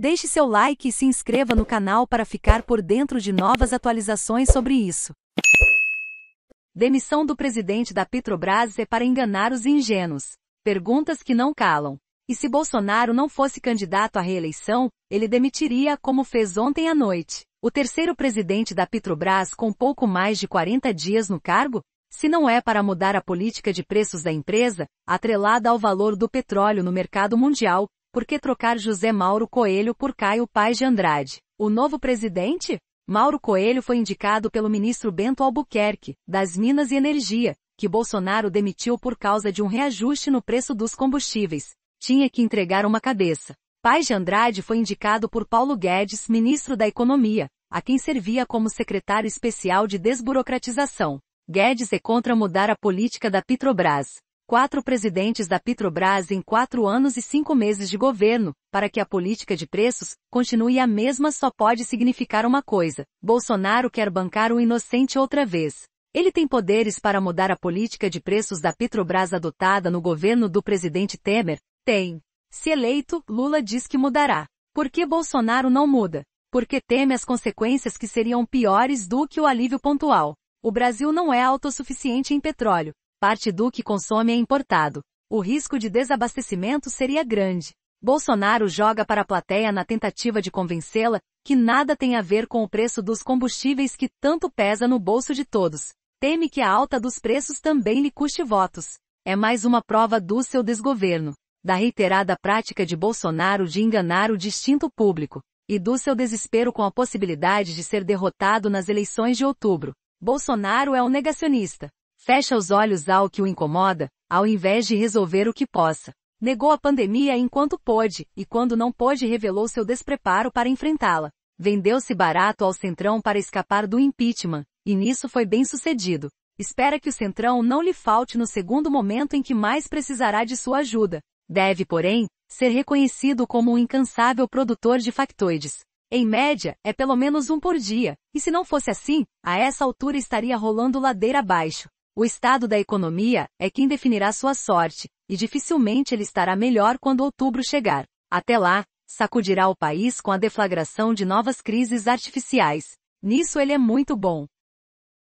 Deixe seu like e se inscreva no canal para ficar por dentro de novas atualizações sobre isso. Demissão do presidente da Petrobras é para enganar os ingênuos. Perguntas que não calam. E se Bolsonaro não fosse candidato à reeleição, ele demitiria como fez ontem à noite. O terceiro presidente da Petrobras com pouco mais de 40 dias no cargo? Se não é para mudar a política de preços da empresa, atrelada ao valor do petróleo no mercado mundial, por que trocar José Mauro Coelho por Caio Paz de Andrade? O novo presidente? Mauro Coelho foi indicado pelo ministro Bento Albuquerque, das Minas e Energia, que Bolsonaro demitiu por causa de um reajuste no preço dos combustíveis. Tinha que entregar uma cabeça. Paz de Andrade foi indicado por Paulo Guedes, ministro da Economia, a quem servia como secretário especial de desburocratização. Guedes é contra mudar a política da Petrobras quatro presidentes da Petrobras em quatro anos e cinco meses de governo, para que a política de preços continue a mesma só pode significar uma coisa. Bolsonaro quer bancar o inocente outra vez. Ele tem poderes para mudar a política de preços da Petrobras adotada no governo do presidente Temer? Tem. Se eleito, Lula diz que mudará. Por que Bolsonaro não muda? Porque teme as consequências que seriam piores do que o alívio pontual. O Brasil não é autossuficiente em petróleo parte do que consome é importado. O risco de desabastecimento seria grande. Bolsonaro joga para a plateia na tentativa de convencê-la que nada tem a ver com o preço dos combustíveis que tanto pesa no bolso de todos. Teme que a alta dos preços também lhe custe votos. É mais uma prova do seu desgoverno, da reiterada prática de Bolsonaro de enganar o distinto público, e do seu desespero com a possibilidade de ser derrotado nas eleições de outubro. Bolsonaro é um negacionista. Fecha os olhos ao que o incomoda, ao invés de resolver o que possa. Negou a pandemia enquanto pôde, e quando não pôde revelou seu despreparo para enfrentá-la. Vendeu-se barato ao Centrão para escapar do impeachment, e nisso foi bem sucedido. Espera que o Centrão não lhe falte no segundo momento em que mais precisará de sua ajuda. Deve, porém, ser reconhecido como um incansável produtor de factoides. Em média, é pelo menos um por dia, e se não fosse assim, a essa altura estaria rolando ladeira abaixo. O estado da economia é quem definirá sua sorte, e dificilmente ele estará melhor quando outubro chegar. Até lá, sacudirá o país com a deflagração de novas crises artificiais. Nisso ele é muito bom.